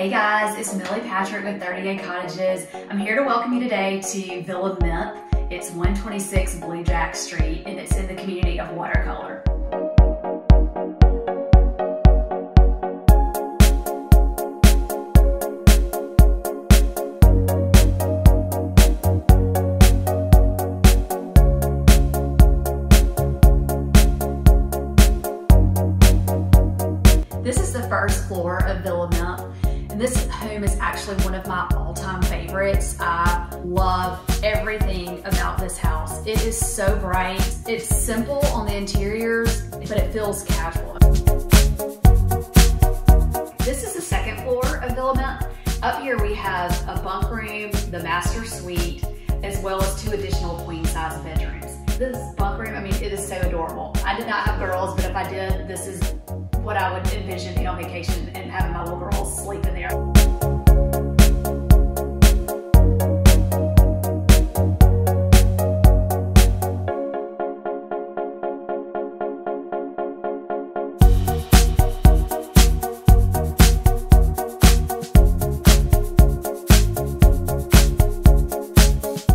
Hey guys, it's Millie Patrick with 30A Cottages. I'm here to welcome you today to Villa Menthe. It's 126 Blue Jack Street and it's in the community of Watercolor. This is the first floor of Villa Menthe. And this home is actually one of my all-time favorites. I love everything about this house. It is so bright. It's simple on the interiors, but it feels casual. This is the second floor of Villa Menthe. Up here we have a bunk room, the master suite, as well as two additional queen size bedrooms. This bunk room, I mean, it is so adorable. I did not have girls, but if I did, this is what I would envision being on vacation and having my little girls sleep in there.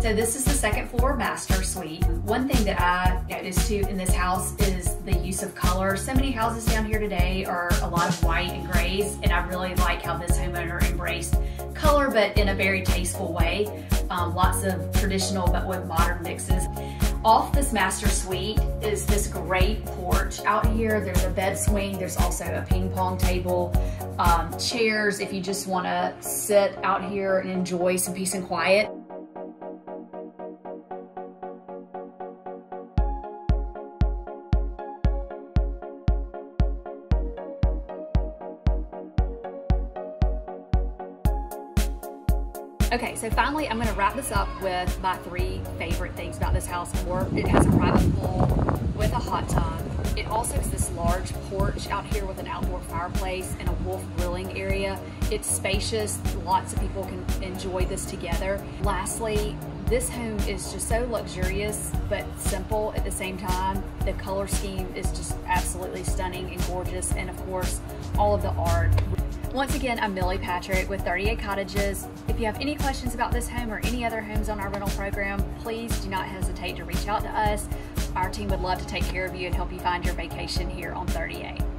So this is the second floor master suite. One thing that I noticed too in this house is the use of color. So many houses down here today are a lot of white and grays, and I really like how this homeowner embraced color, but in a very tasteful way. Um, lots of traditional, but with modern mixes. Off this master suite is this great porch out here. There's a bed swing. There's also a ping pong table, um, chairs if you just want to sit out here and enjoy some peace and quiet. Okay, so finally I'm gonna wrap this up with my three favorite things about this house. Or it has a private pool with a hot tub. It also has this large porch out here with an outdoor fireplace and a wolf grilling area. It's spacious, lots of people can enjoy this together. Lastly, this home is just so luxurious but simple at the same time. The color scheme is just absolutely stunning and gorgeous and of course all of the art. Once again, I'm Millie Patrick with 30A Cottages. If you have any questions about this home or any other homes on our rental program, please do not hesitate to reach out to us. Our team would love to take care of you and help you find your vacation here on 30A.